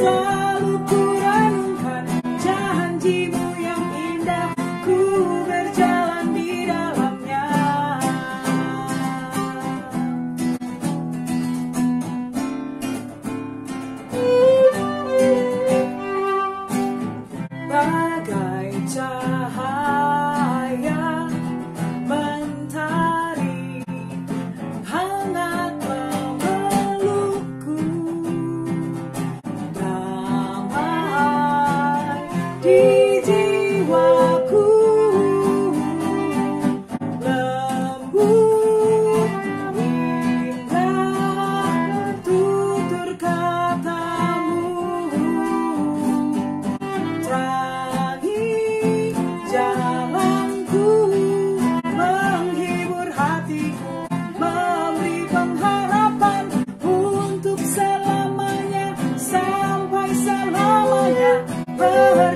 在 my